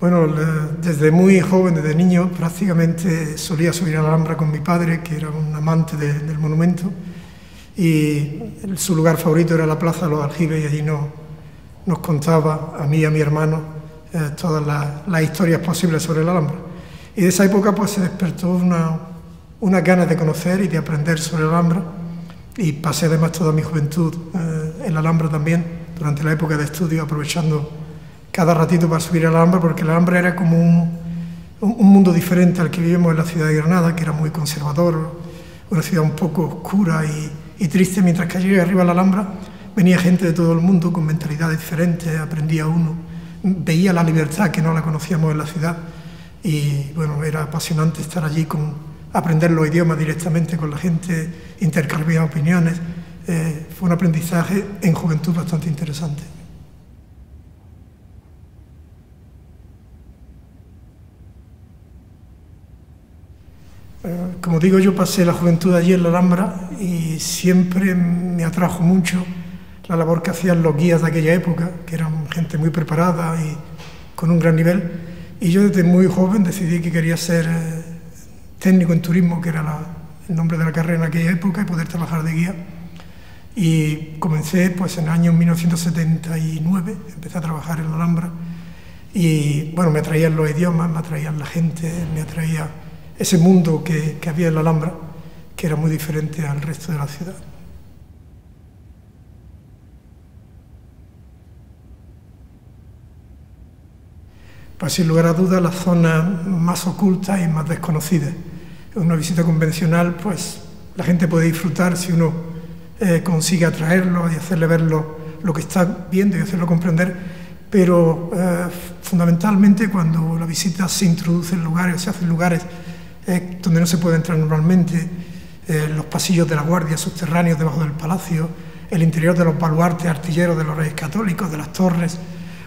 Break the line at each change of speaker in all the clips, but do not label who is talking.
Bueno, desde muy joven, desde niño, prácticamente solía subir a la Alhambra con mi padre, que era un amante del monumento, y su lugar favorito era la Plaza de los Aljibes, y allí nos contaba, a mí y a mi hermano, eh, todas las, historias posibles sobre la Alhambra. Y de esa época pues se despertó una, una ganas de conocer y de aprender sobre la Alhambra, y pasé además toda mi juventud eh, en la Alhambra también, durante la época de estudio, aprovechando cada ratito para subir a la Alhambra, porque la Alhambra era como un, un, mundo diferente al que vivimos en la ciudad de Granada, que era muy conservador, una ciudad un poco oscura y, y triste, mientras que allí arriba a la Alhambra venía gente de todo el mundo con mentalidades diferentes, aprendía uno, veía la libertad que no la conocíamos en la ciudad y bueno, era apasionante estar allí con aprender los idiomas directamente con la gente, intercambiar opiniones. Eh, fue un aprendizaje en juventud bastante interesante. Eh, como digo, yo pasé la juventud allí en la Alhambra y siempre me atrajo mucho la labor que hacían los guías de aquella época, que eran gente muy preparada y con un gran nivel. Y yo desde muy joven decidí que quería ser eh, técnico en turismo, que era el nombre de la carrera en aquella época, y poder trabajar de guía. Y comencé pues en el año 1979, empecé a trabajar en la Alhambra y bueno, me atraían los idiomas, me atraían la gente, me atraía ese mundo que, que había en la Alhambra, que era muy diferente al resto de la ciudad. Pues sin lugar a dudas la zona más oculta y más desconocida. En una visita convencional, pues la gente puede disfrutar si uno eh, consigue atraerlo y hacerle ver lo, que está viendo y hacerlo comprender, pero eh, fundamentalmente cuando la visita se introduce en lugares, se hace en lugares eh, donde no se puede entrar normalmente, los pasillos de la guardia subterráneos debajo del palacio, el interior de los baluartes artilleros de los reyes católicos, de las torres,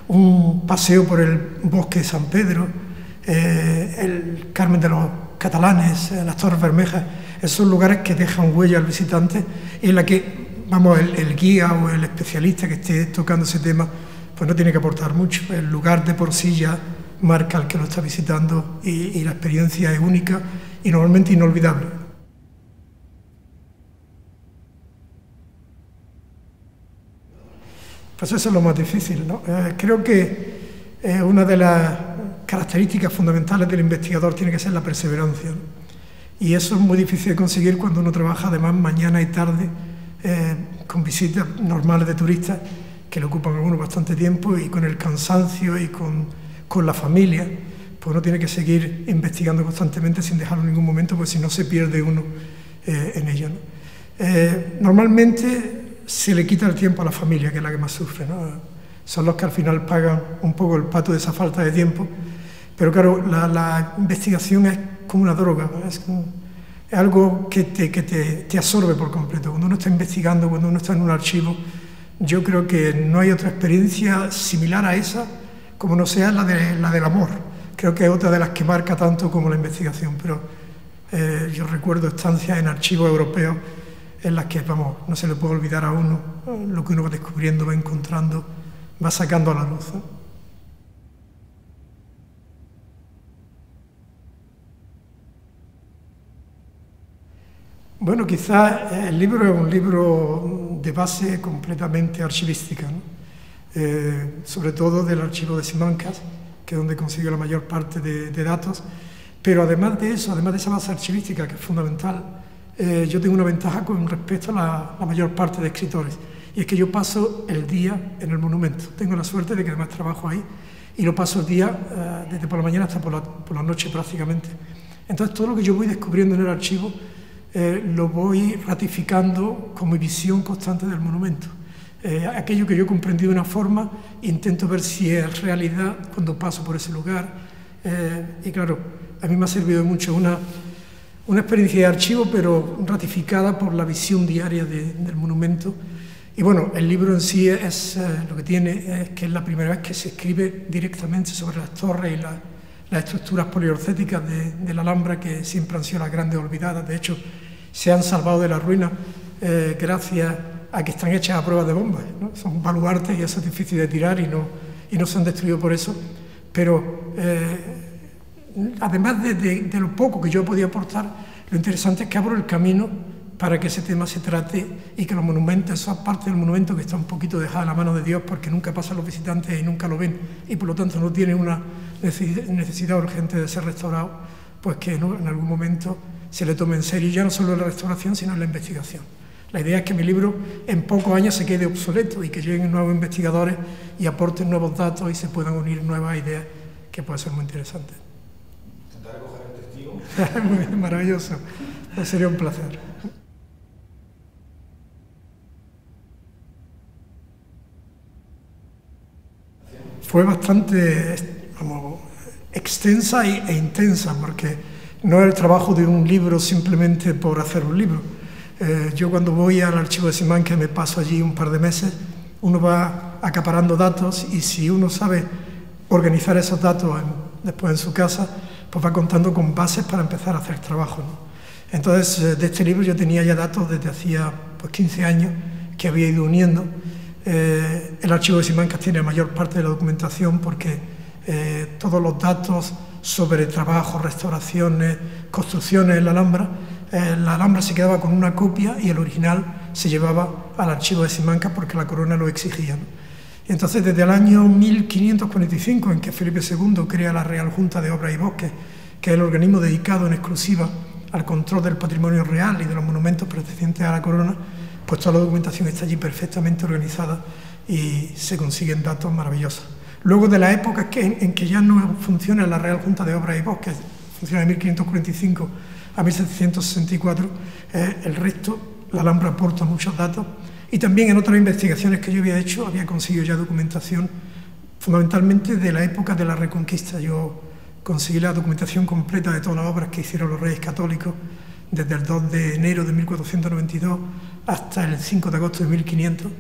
un paseo por el bosque de San Pedro, eh, el Carmen de los Catalanes, eh, las Torres Bermejas, esos lugares que dejan huella al visitante y en la que, vamos, el, guía o el especialista que esté tocando ese tema, pues no tiene que aportar mucho. El lugar de por sí ya marca al que lo está visitando y la experiencia es única y normalmente inolvidable. Pues eso es lo más difícil. ¿no? Eh, creo que una de las características fundamentales del investigador tiene que ser la perseverancia. Y eso es muy difícil de conseguir cuando uno trabaja además mañana y tarde eh, con visitas normales de turistas que le ocupan a uno bastante tiempo y con el cansancio y con, con la familia, pues uno tiene que seguir investigando constantemente sin dejarlo en ningún momento, porque si no se pierde uno en ello. normalmente se le quita el tiempo a la familia, que es la que más sufre. Son los que al final pagan un poco el pato de esa falta de tiempo. Pero claro, la, investigación es como una droga, es, algo que, te, que te, absorbe por completo. Cuando uno está investigando, cuando uno está en un archivo, yo creo que no hay otra experiencia similar a esa como no sea la, de, la del amor. Creo que es otra de las que marca tanto como la investigación. Pero eh, yo recuerdo estancias en archivos europeos en las que, vamos, no se le puede olvidar a uno lo que uno va descubriendo, va encontrando, va sacando a la luz. Bueno, quizás el libro es un libro de base completamente archivística, eh, sobre todo del archivo de Simancas, que es donde consigo la mayor parte de, datos, pero además de eso, además de esa base archivística que es fundamental, eh, yo tengo una ventaja con respecto a la, mayor parte de escritores, y es que yo paso el día en el monumento. Tengo la suerte de que además trabajo ahí y lo paso el día eh, desde por la mañana hasta por la, por noche prácticamente. Entonces todo lo que yo voy descubriendo en el archivo lo voy ratificando con mi visión constante del monumento. Aquello que yo he comprendido de una forma, intento ver si es realidad cuando paso por ese lugar. y claro, a mí me ha servido mucho una una experiencia de archivo, pero ratificada por la visión diaria del monumento. Y bueno, el libro en sí es eh, lo que tiene es que es la primera vez que se escribe directamente sobre las torres y las estructuras poliorcéticas de, la Alhambra, que siempre han sido las grandes olvidadas. De hecho, se han salvado de la ruina eh, gracias a que están hechas a prueba de bombas. Son baluartes y eso es difícil de tirar y no, y no se han destruido por eso. Pero eh, además de, lo poco que yo podido aportar, lo interesante es que abro el camino para que ese tema se trate y que los monumentos, esa parte del monumento que está un poquito dejada a la mano de Dios porque nunca pasan los visitantes y nunca lo ven y por lo tanto no tiene una necesidad urgente de ser restaurado, pues que en algún momento se le tome en serio ya no solo la restauración, sino la investigación. La idea es que mi libro en pocos años se quede obsoleto y que lleguen nuevos investigadores y aporten nuevos datos y se puedan unir nuevas ideas que pueden ser muy interesantes.
Intentar recoger el
testigo. Maravilloso. Pues sería un placer. Fue bastante extensa e intensa porque no es el trabajo de un libro simplemente por hacer un libro eh, yo cuando voy al archivo de Simán, me paso allí un par de meses, uno va acaparando datos y si uno sabe organizar esos datos después en su casa, pues va contando con bases para empezar a hacer trabajo. Entonces, eh, de este libro yo tenía ya datos desde hacía pues, 15 años que había ido uniendo. Eh, el archivo de Simancas tiene la mayor parte de la documentación porque todos los datos sobre trabajos, restauraciones, construcciones en la Alhambra eh, la Alhambra se quedaba con una copia y el original se llevaba al archivo de Simancas porque la corona lo exigía. entonces, desde el año 1545, en que Felipe II crea la Real Junta de Obras y Bosques, que es el organismo dedicado en exclusiva al control del patrimonio real y de los monumentos pertenecientes a la corona, pues toda la documentación está allí perfectamente organizada y se consiguen datos maravillosos. Luego de la época en, que ya no funciona la Real Junta de Obras y Bosques, funciona en 1545 a 1764, eh, el resto, la Alhambra aporta muchos datos. Y también en otras investigaciones que yo había hecho, había conseguido ya documentación fundamentalmente de la época de la Reconquista. Yo conseguí la documentación completa de todas las obras que hicieron los reyes católicos desde el 2 de enero de 1492 hasta el 5 de agosto de 1500.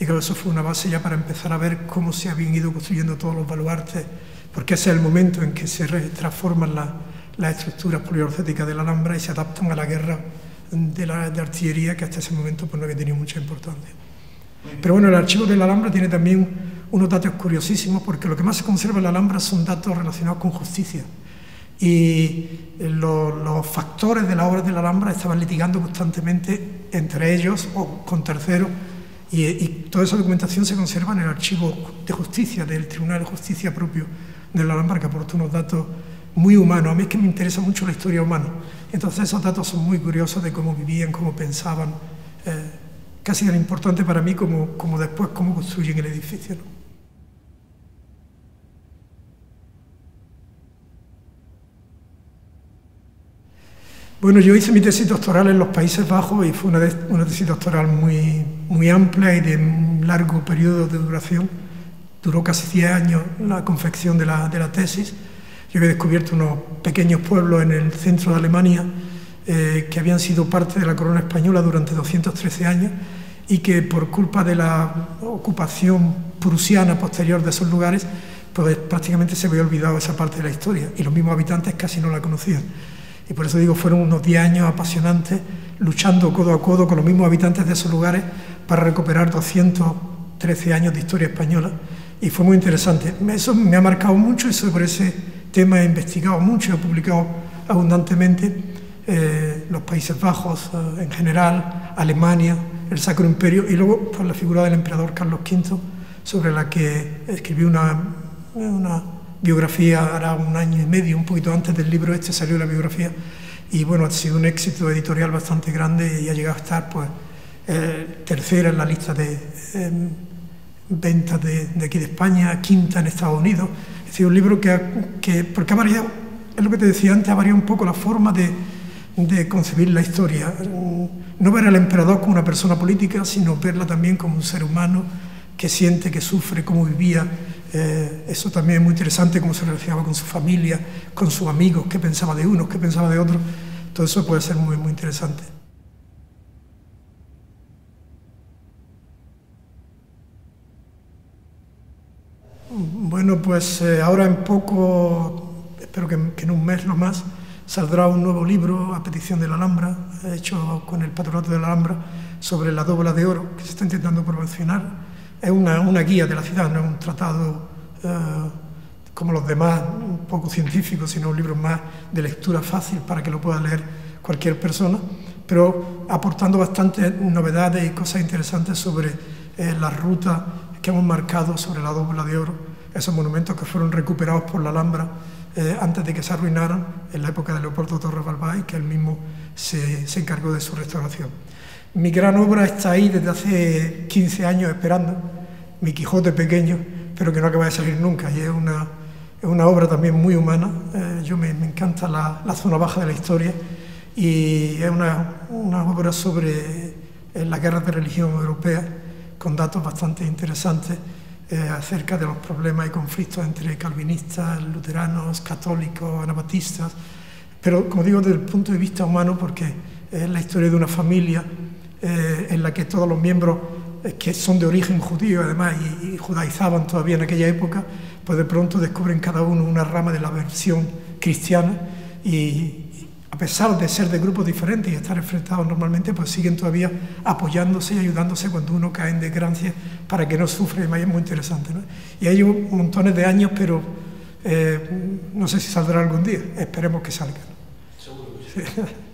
Y que eso fue una base ya para empezar a ver cómo se habían ido construyendo todos los baluartes, porque ese es el momento en que se transforman las las estructuras poliorcéticas de la Alhambra y se adaptan a la guerra de, la, artillería que hasta ese momento pues, no había tenido mucha importancia. Pero bueno, el archivo de la Alhambra tiene también unos datos curiosísimos porque lo que más se conserva en la Alhambra son datos relacionados con justicia. Y los, factores de la obra de la Alhambra estaban litigando constantemente entre ellos o con terceros y, y, toda esa documentación se conserva en el archivo de justicia del Tribunal de Justicia propio de la Alhambra que aporta unos datos muy humano. A mí es que me interesa mucho la historia humana. Entonces esos datos son muy curiosos de cómo vivían, cómo pensaban. Eh, casi tan importante para mí como, como después cómo construyen el edificio. Bueno, yo hice mi tesis doctoral en los Países Bajos y fue una, una tesis doctoral muy, muy amplia y de un largo periodo de duración. Duró casi 10 años la confección de la, de la tesis. Yo había descubierto unos pequeños pueblos en el centro de Alemania eh, que habían sido parte de la corona española durante 213 años y que por culpa de la ocupación prusiana posterior de esos lugares, pues prácticamente se había olvidado esa parte de la historia y los mismos habitantes casi no la conocían. Y por eso digo, fueron unos 10 años apasionantes luchando codo a codo con los mismos habitantes de esos lugares para recuperar 213 años de historia española y fue muy interesante. Eso me ha marcado mucho y sobre ese tema he investigado mucho, he publicado abundantemente eh, los Países Bajos eh, en general, Alemania, el Sacro Imperio y luego por la figura del emperador Carlos V, sobre la que escribí una, biografía hará un año y medio, un poquito antes del libro este salió la biografía y bueno, ha sido un éxito editorial bastante grande y ha llegado a estar pues eh, tercera en la lista de em, ventas de, aquí de España, quinta en Estados Unidos decir, un libro que, que, porque ha variado, es lo que te decía antes, ha variado un poco la forma de, de concebir la historia. No ver al emperador como una persona política, sino verla también como un ser humano que siente, que sufre, cómo vivía. Eh, eso también es muy interesante, cómo se relacionaba con su familia, con sus amigos, qué pensaba de unos, qué pensaba de otros. Todo eso puede ser muy, muy interesante. Bueno, pues eh, ahora en poco, espero que, en un mes lo más, saldrá un nuevo libro a petición de la Alhambra, hecho con el patronato de la Alhambra, sobre la dóbula de oro que se está intentando promocionar. Es una, guía de la ciudad, no es un tratado eh, como los demás, un poco científicos, sino un libro más de lectura fácil para que lo pueda leer cualquier persona, pero aportando bastantes novedades y cosas interesantes sobre eh, las rutas que hemos marcado sobre la Dobla de Oro, esos monumentos que fueron recuperados por la Alhambra eh, antes de que se arruinaran en la época de Leopoldo Torres Balbay, que él mismo se, se encargó de su restauración. Mi gran obra está ahí desde hace 15 años esperando, mi Quijote pequeño, pero que no acaba de salir nunca, y es una, es una obra también muy humana. Eh, yo me, me encanta la, la, zona baja de la historia y es una, una obra sobre eh, la guerra de religión europea, con datos bastante interesantes eh, acerca de los problemas y conflictos entre calvinistas, luteranos, católicos, anabatistas, pero como digo, desde el punto de vista humano, porque es la historia de una familia eh, en la que todos los miembros eh, que son de origen judío además y, y, judaizaban todavía en aquella época, pues de pronto descubren cada uno una rama de la versión cristiana y a pesar de ser de grupos diferentes y estar enfrentados normalmente, pues siguen todavía apoyándose y ayudándose cuando uno cae en desgracia para que no sufra, y es muy interesante. ¿no? Y hay montones de años, pero eh, no sé si saldrá algún día, esperemos que salga.
Seguro que sí.